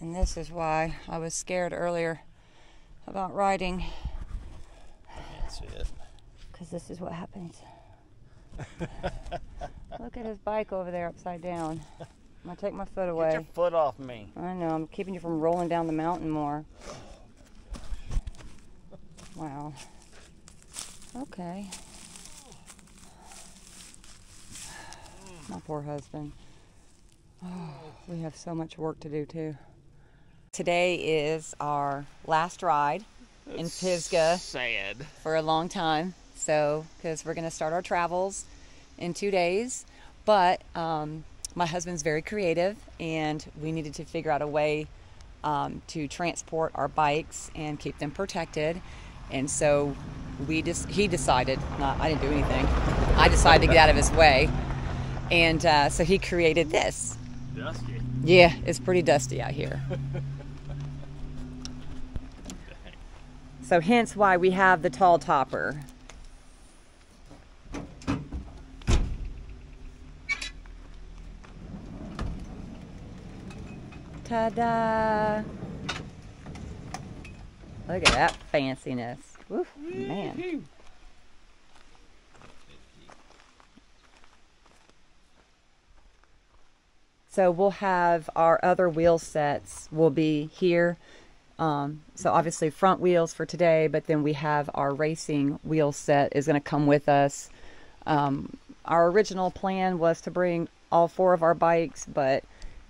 And this is why I was scared earlier about riding, Can't it. because this is what happens. Look at his bike over there upside down. I'm gonna take my foot Get away. your foot off me. I know, I'm keeping you from rolling down the mountain more. Wow. Okay. My poor husband. Oh, we have so much work to do too. Today is our last ride in Pisgah Sad. for a long time. So, because we're going to start our travels in two days. But um, my husband's very creative, and we needed to figure out a way um, to transport our bikes and keep them protected. And so we just he decided, not I didn't do anything. I decided to get out of his way, and uh, so he created this. Dusty. Yeah, it's pretty dusty out here. So hence why we have the tall topper. Ta-da! Look at that fanciness. Woof, man. So we'll have our other wheel sets will be here. Um, so obviously front wheels for today, but then we have our racing wheel set is going to come with us. Um, our original plan was to bring all four of our bikes, but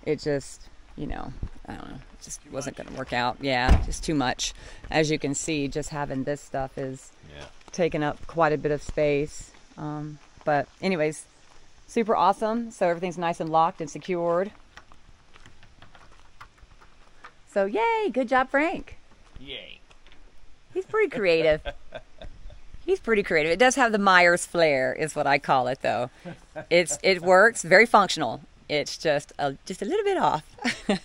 it just, you know, I don't know, it just wasn't going to work out. Yeah, just too much. As you can see, just having this stuff is Yeah. taking up quite a bit of space. Um, but anyways, super awesome. So everything's nice and locked and secured. So yay, good job, Frank. Yay. He's pretty creative. He's pretty creative. It does have the Myers flair, is what I call it, though. It's it works, very functional. It's just a, just a little bit off. All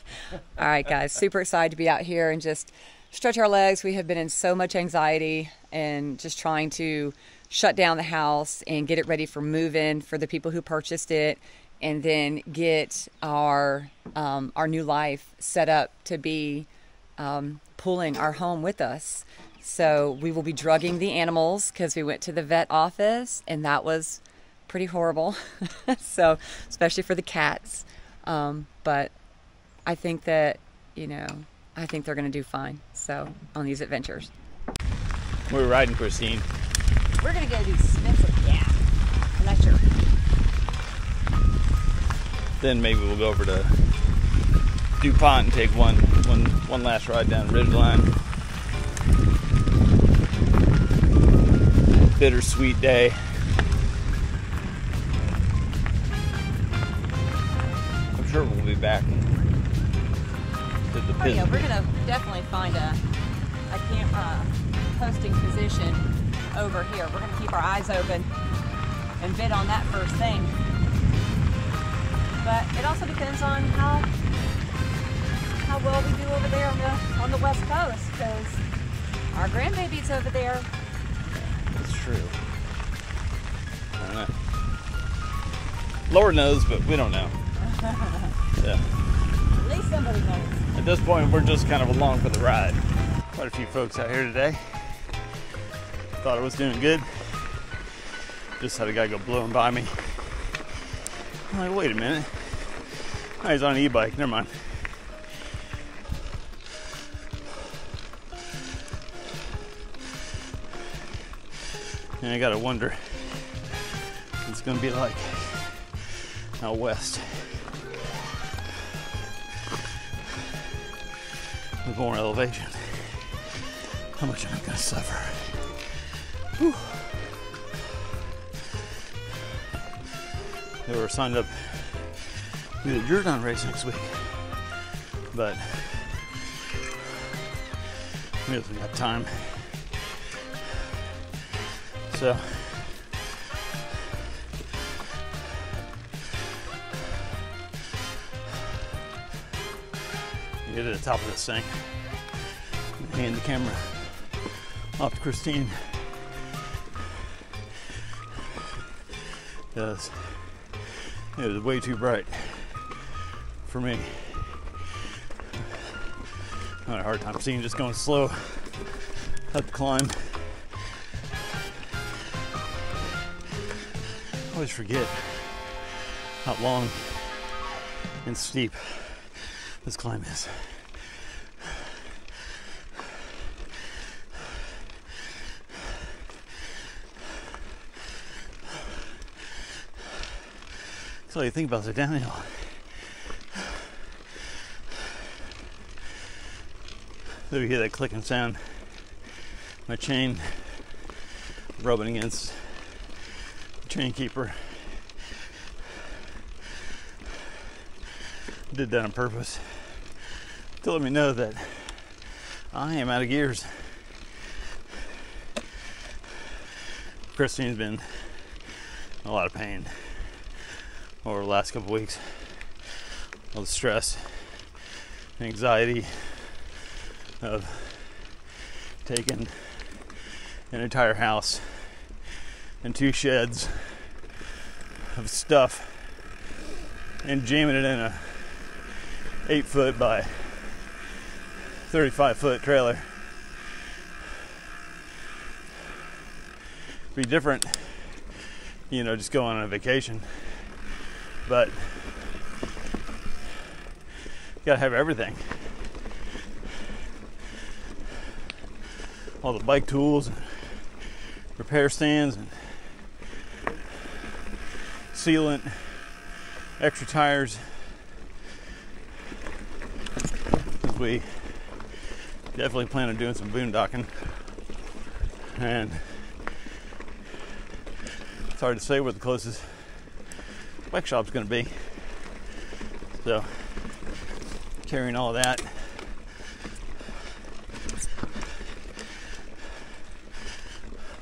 right, guys, super excited to be out here and just stretch our legs. We have been in so much anxiety and just trying to shut down the house and get it ready for move-in for the people who purchased it, and then get our um, our new life set up to be um, pulling our home with us. So we will be drugging the animals because we went to the vet office and that was pretty horrible. so, especially for the cats. Um, but I think that, you know, I think they're going to do fine. So, on these adventures. We're riding Christine. We're going to go do Spencer. Yeah. I'm not sure. Then maybe we'll go over to DuPont and take one one one last ride down Ridgeline. Bittersweet day. I'm sure we'll be back. To the Oh, yeah, we're going to definitely find a, a camera uh, posting position over here. We're going to keep our eyes open and bid on that first thing. But it also depends on how how well we do over there on the on the west coast because our grandbaby's over there. That's true. I don't know. Lord knows, but we don't know. Yeah. At least somebody knows. At this point, we're just kind of along for the ride. Quite a few folks out here today. Thought I was doing good. Just had a guy go blowing by me. I'm like, wait a minute. Oh, he's on an e-bike. Never mind. And I gotta wonder it's gonna be like out west. with more elevation. How much am I gonna suffer? Whew. They were signed up to do the Jordan race next week, but we haven't got time. So get to the top of this thing. Hand the camera off to Christine. Because it was way too bright for me. I had a hard time seeing just going slow up the climb. I always forget how long and steep this climb is. That's all you think about is downhill. So you hear that clicking sound. My chain rubbing against the chain keeper. Did that on purpose to let me know that I am out of gears. Christine's been a lot of pain over the last couple weeks. All the stress, anxiety of taking an entire house and two sheds of stuff and jamming it in a eight foot by 35 foot trailer. Be different, you know, just going on a vacation. But you gotta have everything. All the bike tools and repair stands and sealant, extra tires. we definitely plan on doing some boondocking. And it's hard to say where the closest bike shop's going to be. So, carrying all that.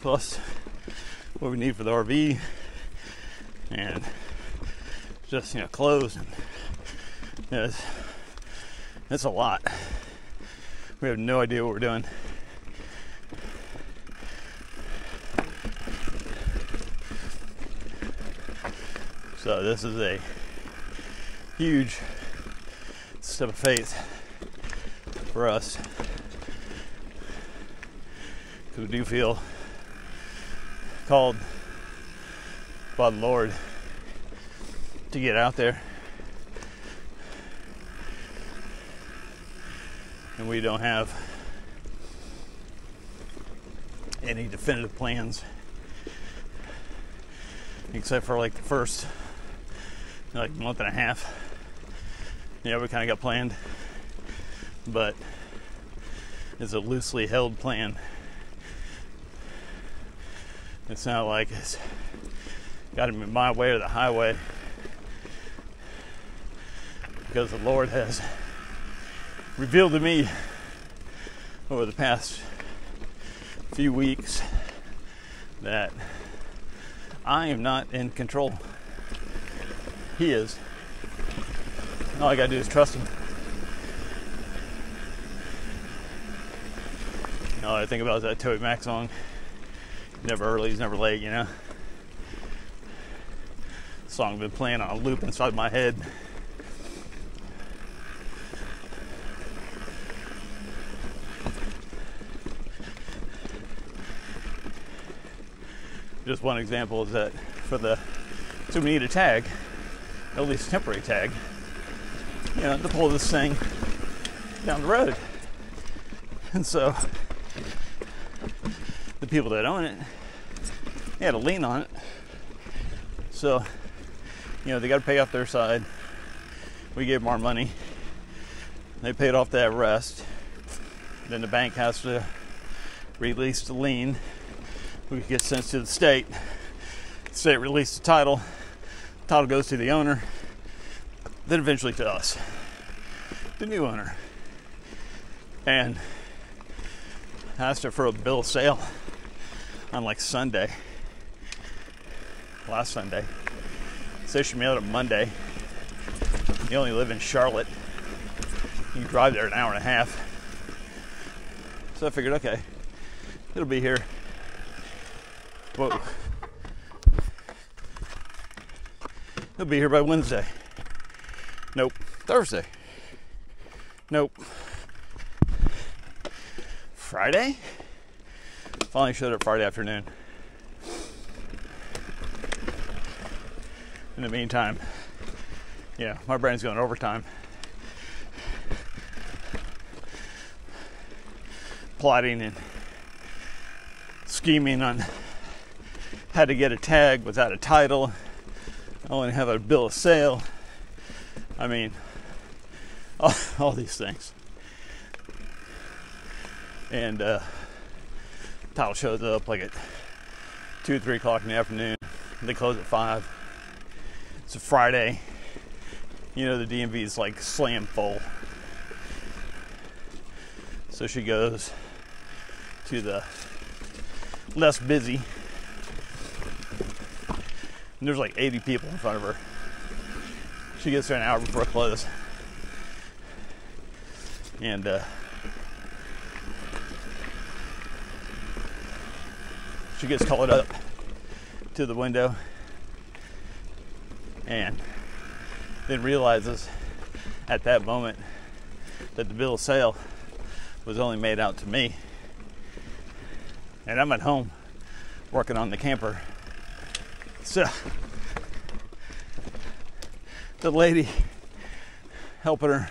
Plus, what we need for the RV and just, you know, clothes and you know, it's, it's a lot. We have no idea what we're doing. So this is a huge step of faith for us. Because we do feel called by the Lord to get out there. And we don't have any definitive plans except for like the first like a month and a half. Yeah, we kind of got planned, but it's a loosely held plan. It's not like it's got to be my way or the highway because the Lord has revealed to me over the past few weeks that I am not in control. He is. All I gotta do is trust him. All I think about is that Toby Mac song. Never early, he's never late, you know. Song been playing on a loop inside my head. Just one example is that for the we need a tag at least temporary tag, you know, to pull this thing down the road. And so the people that own it, they had a lien on it. So, you know, they got to pay off their side. We gave them our money. They paid off that rest. Then the bank has to release the lien. We get sent to the state. The state released the title title goes to the owner, then eventually to us, the new owner. And I asked her for a bill of sale on like Sunday, last Sunday. So she mailed it on Monday. You only live in Charlotte. You drive there an hour and a half. So I figured, okay, it'll be here. Whoa. He'll be here by Wednesday. Nope. Thursday. Nope. Friday. Finally showed up Friday afternoon. In the meantime, yeah, my brain's going overtime. Plotting and scheming on how to get a tag without a title. I only have a bill of sale. I mean, all, all these things. And uh, shows up like at two, three o'clock in the afternoon. They close at five. It's a Friday. You know the DMV is like slam full. So she goes to the less busy. And there's like 80 people in front of her. She gets there an hour before close. And uh, she gets called up to the window and then realizes at that moment that the bill of sale was only made out to me. And I'm at home working on the camper. So uh, the lady helping her,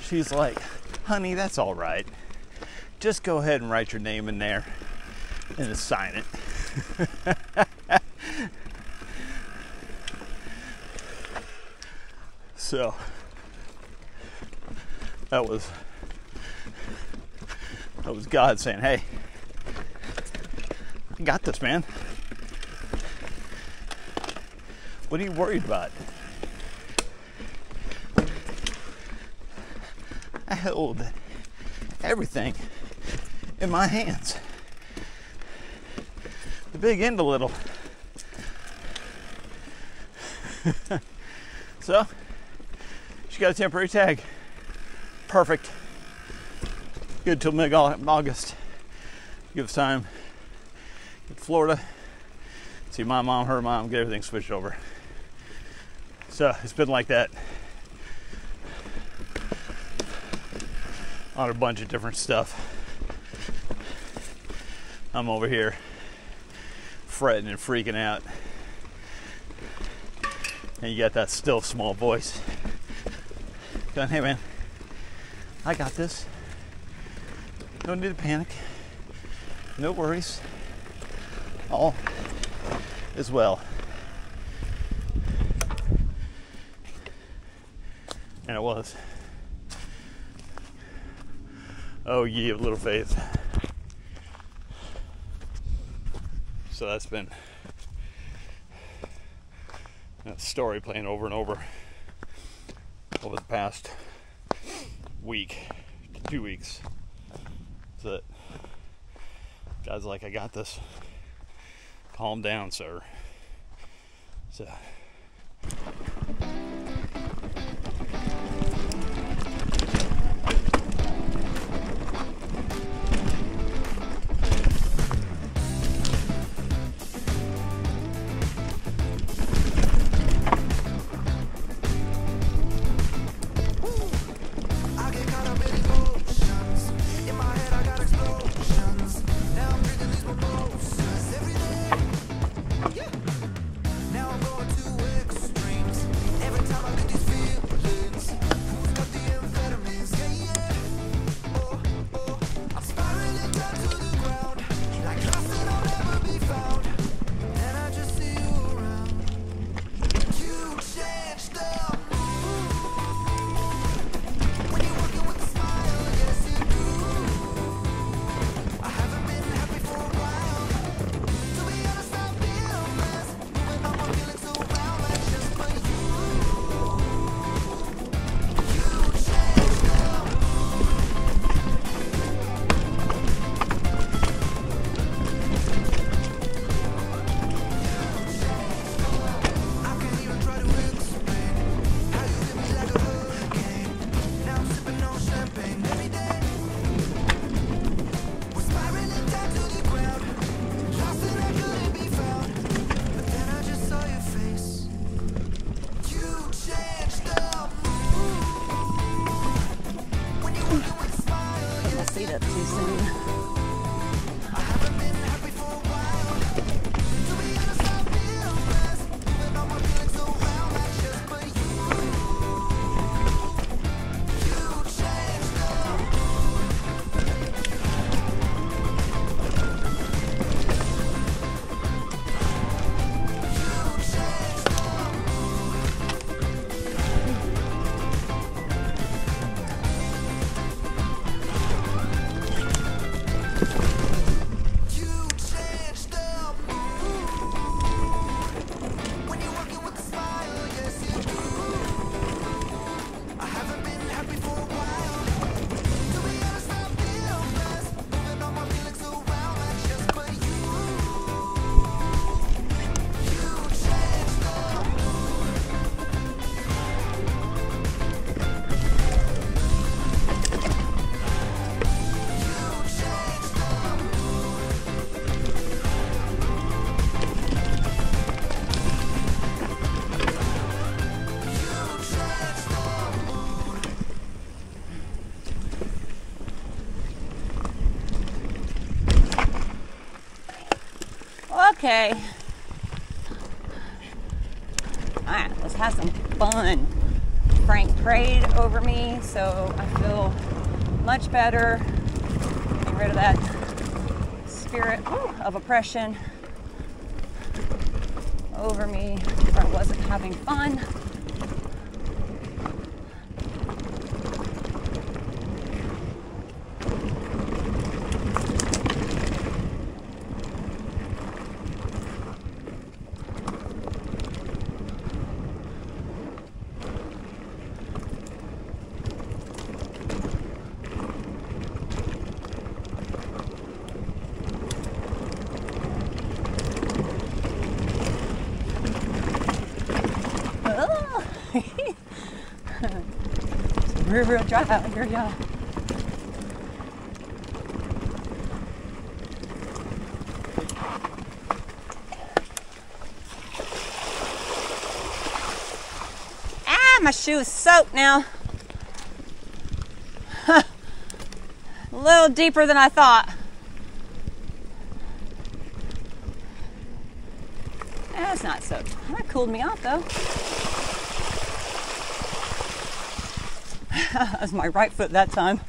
she's like, honey, that's all right. Just go ahead and write your name in there and sign it. so that was that was God saying, "Hey, I got this, man. What are you worried about?" I hold everything in my hands. The big and the little. so, she got a temporary tag. Perfect. Good till mid August. Give us time. Get Florida. See my mom, her mom, get everything switched over. So uh, it's been like that on a bunch of different stuff. I'm over here fretting and freaking out. And you got that still small voice going, hey man, I got this. No need to panic. No worries. All is well. And it was. Oh, ye of little faith. So that's been that story playing over and over over the past week, two weeks. That God's like, I got this. Calm down, sir. So Okay. Alright, let's have some fun. Frank prayed over me, so I feel much better. Get rid of that spirit of oppression over me where I wasn't having fun. real, real dry out here, y'all. Ah, my shoe is soaked now. a little deeper than I thought. That's not soaked. That cooled me off though. as my right foot that time.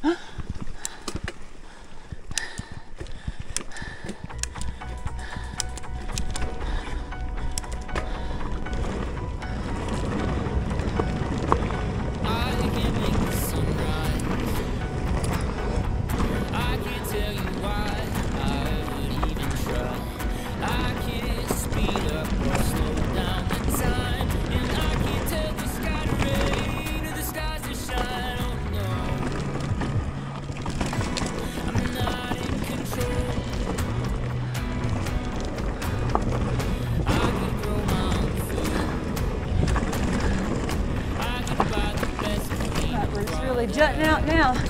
jutting out now.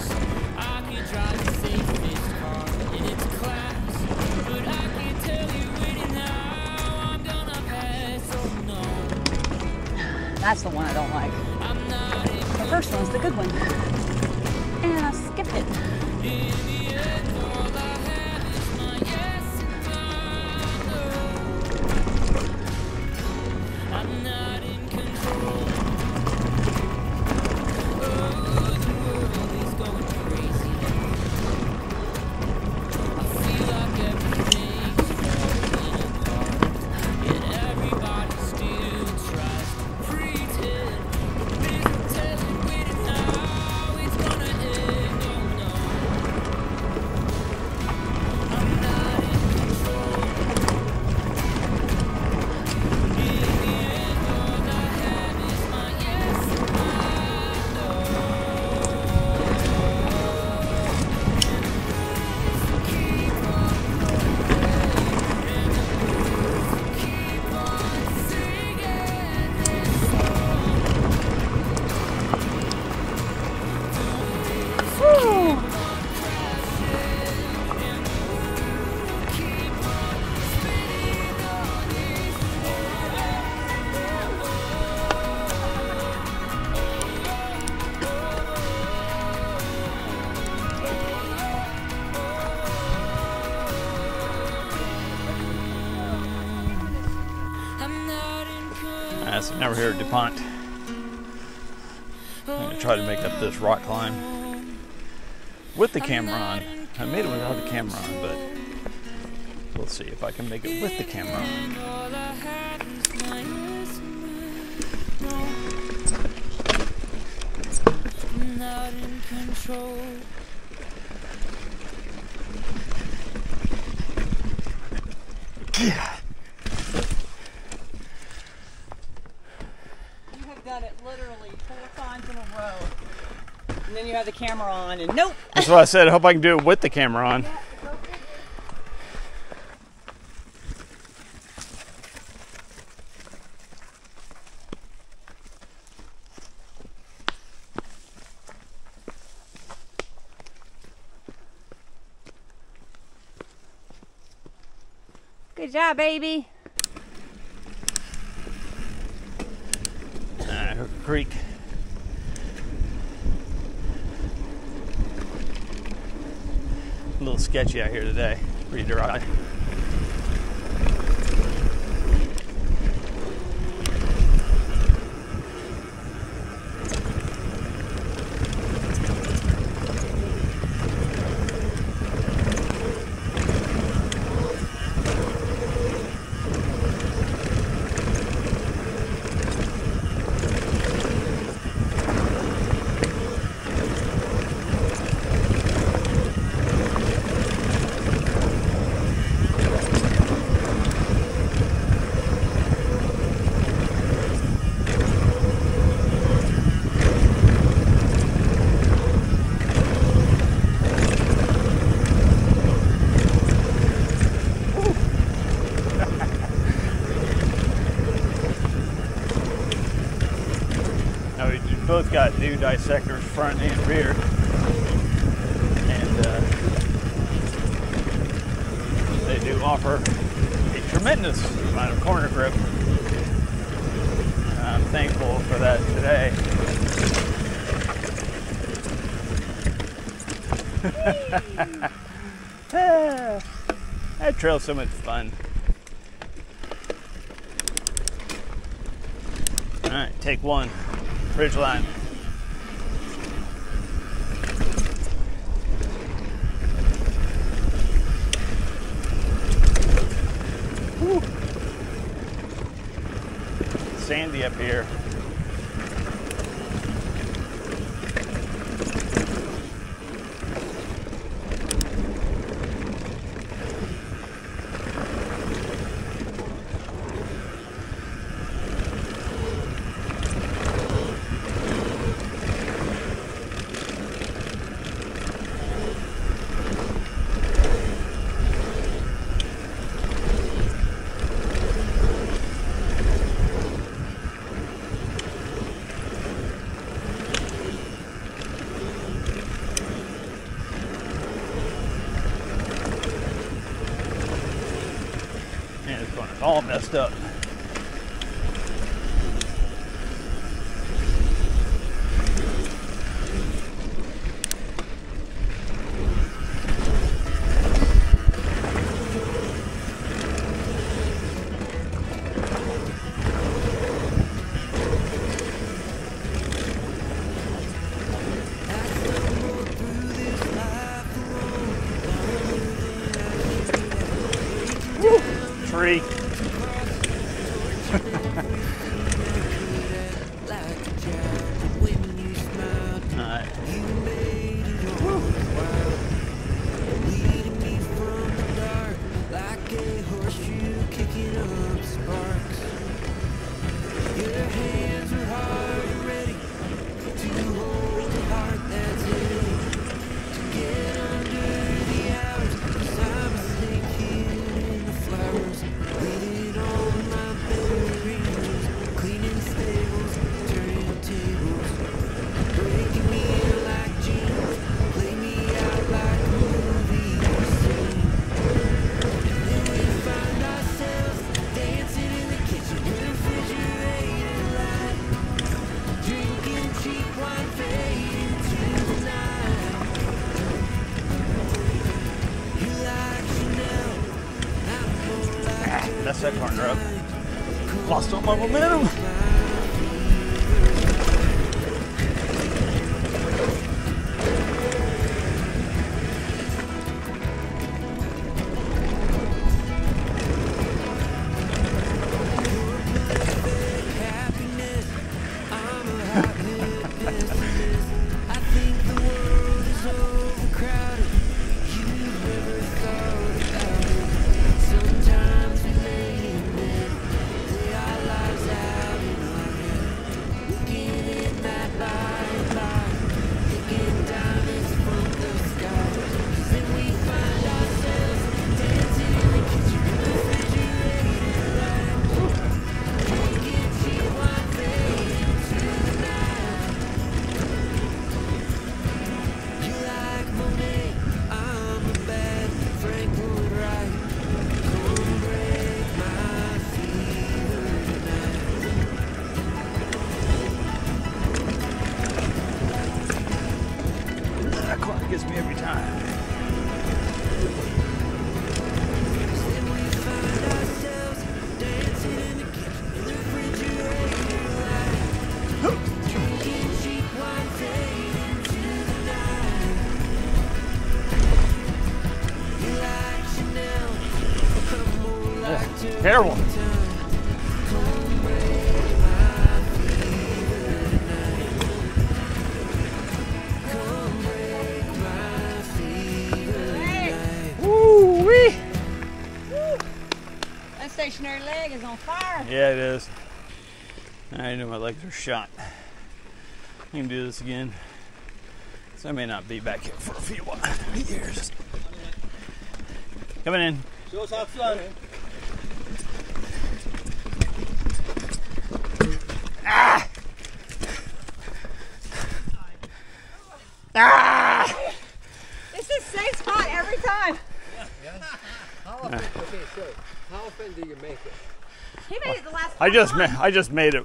So now we're here at DuPont. I'm gonna try to make up this rock climb with the camera on. I made it without the camera on, but we'll see if I can make it with the camera on. All I had was my yes and no. Not in control. You have done it literally four times in a row. And then you have the camera on, and nope. That's what I said. I hope I can do it with the camera on. Good job, baby. Uh, Creek. Little sketchy out here today. Pretty dry. Now, we both got new dissectors front and rear. And uh, they do offer a tremendous amount of corner grip. I'm thankful for that today. That trail's so much fun. All right, take one. Ridgeline. Whew. Sandy up here. And it's going all messed up. That's that stationary leg is on fire. Yeah, it is. I know my legs are shot. I can do this again. So I may not be back here for a few while- years. Coming in. Show us how it's done. This is safe spot every time. How often, okay, so how often do you make it? He made it the last. I just ma- I just made it.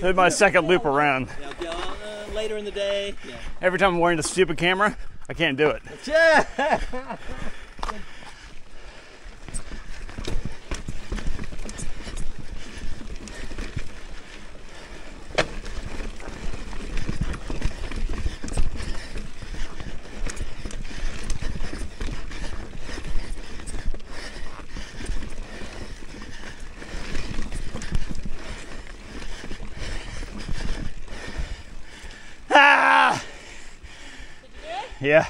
Did my second loop around. Yeah, uh, later in the day. Yeah. Every time I'm wearing the stupid camera, I can't do it. Yeah. Ah! Yeah.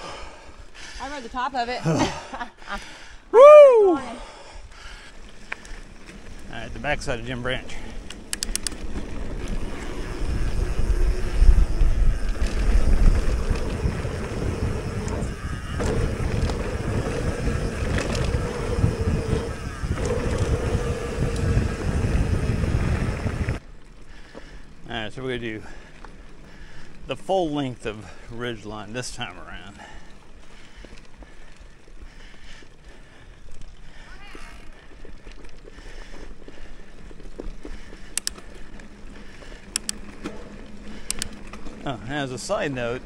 I rode the top of it. Woo! All right, the backside of Jim Branch. All right, so we're gonna do the full length of ridgeline this time around. Oh, as a side note,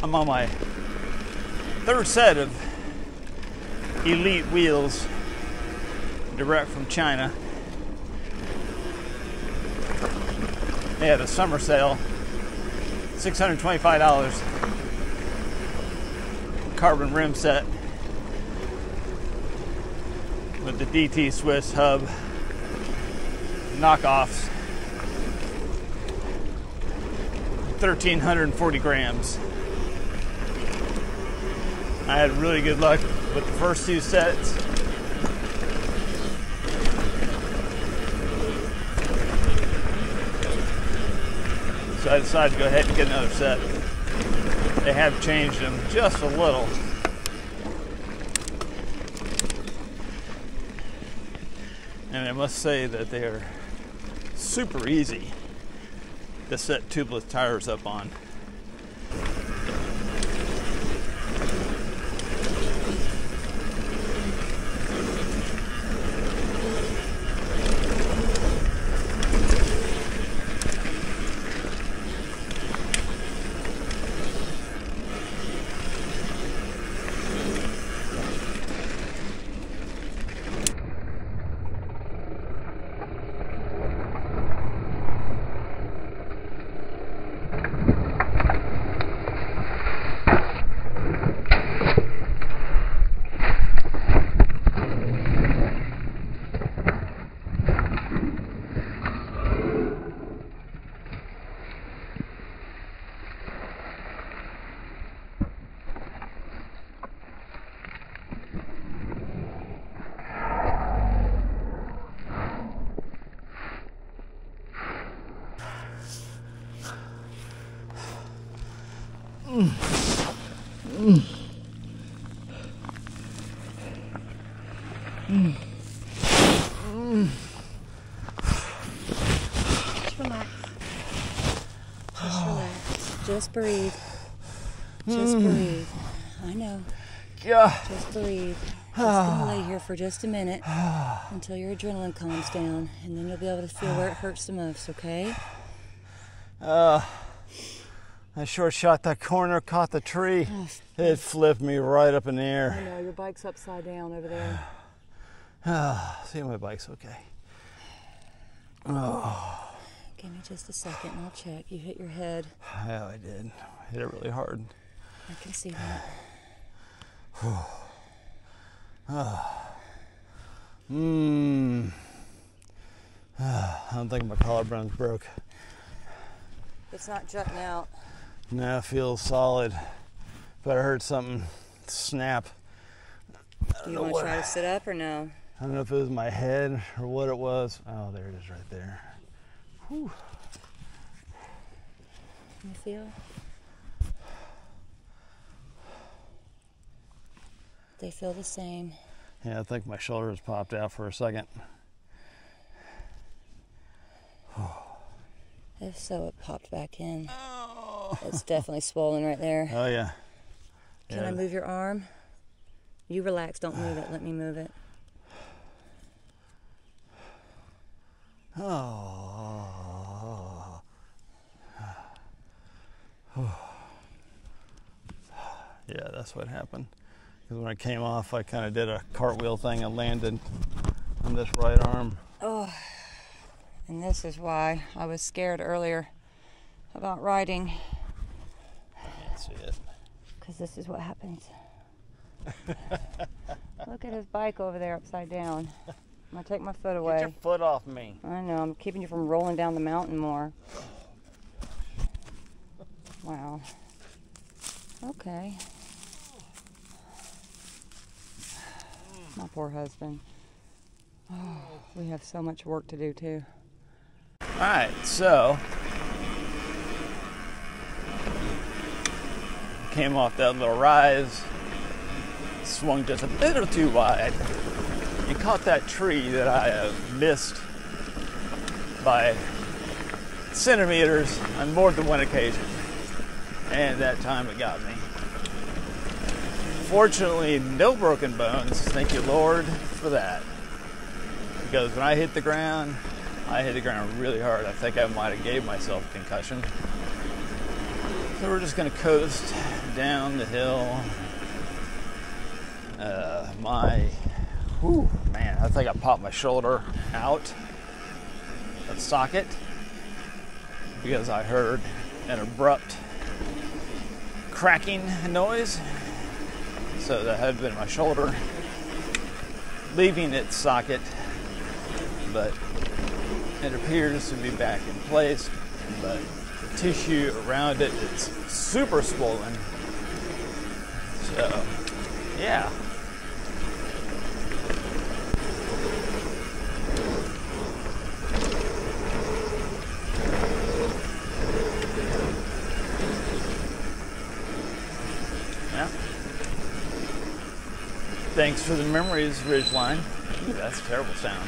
I'm on my third set of elite wheels direct from China. They had a summer sale, $625 carbon rim set with the DT Swiss hub knockoffs 1,340 grams. I had really good luck with the first two sets. So I decided to go ahead and get another set. They have changed them just a little. And I must say that they are super easy to set tubeless tires up on. Just relax. Just relax. Just breathe. Just breathe. I know. Yeah. Just breathe. Just gonna lay here for just a minute until your adrenaline calms down, and then you'll be able to feel where it hurts the most. Okay? Uh, I short shot that corner, caught the tree. It flipped me right up in the air. know your bike's upside down over there. Ah, see, my bike's okay. Give me just a second and I'll check. You hit your head. Yeah, I did. Hit it really hard. I can see that. Mmm. I don't think my collarbone's broke. It's not jutting out. No, it feels solid. But I heard something snap. Do you want to try to sit up or no? I don't know if it was my head or what it was. Oh, there it is right there. Can you feel? They feel the same. Yeah, I think my shoulder has popped out for a second. If so, it popped back in. Oh. It's definitely swollen right there. Oh, yeah. Can Yeah. I move your arm? You relax, don't move it. Let me move it. Oh. Yeah, that's what happened. Because when I came off, I kind of did a cartwheel thing and landed on this right arm. Oh, and this is why I was scared earlier about riding, Can't see it. because this is what happens. Look at his bike over there upside down. I'm gonna take my foot away. Get your foot off me. I know, I'm keeping you from rolling down the mountain more. Wow. Okay. My poor husband. Oh, we have so much work to do too. All right, so came off that little rise, swung just a little too wide, and caught that tree that I uh, missed by centimeters on more than one occasion, and that time it got me. Fortunately, no broken bones. Thank you, Lord, for that. Because when I hit the ground, I hit the ground really hard. I think I might have gave myself a concussion. So we're just gonna coast down the hill. Uh, my, whew, man, I think I popped my shoulder out of socket because I heard an abrupt cracking noise. So that had been my shoulder leaving its socket, but it appears to be back in place, but the tissue around it is super swollen. So, yeah. Yeah. Thanks for the memories, Ridgeline. Ooh, that's a terrible sound.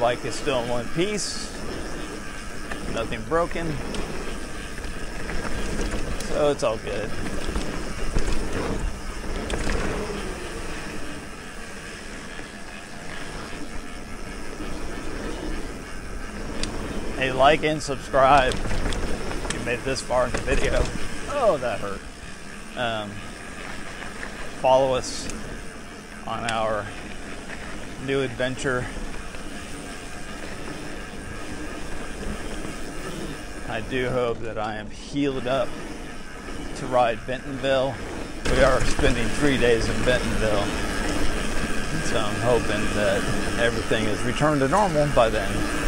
Bike is still in one piece. Nothing broken. So it's all good. Like and subscribe. If you made it this far in the video. Oh, that hurt. Um, follow us on our new adventure. I do hope that I am healed up to ride Bentonville. We are spending three days in Bentonville. So I'm hoping that everything is returned to normal by then.